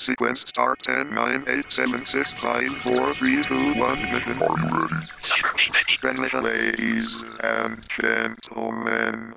Sequence start 10, 9, 8, 7, 6, 5, 4, 3, 2, 1, ignition. Cyber 8 ladies and gentlemen,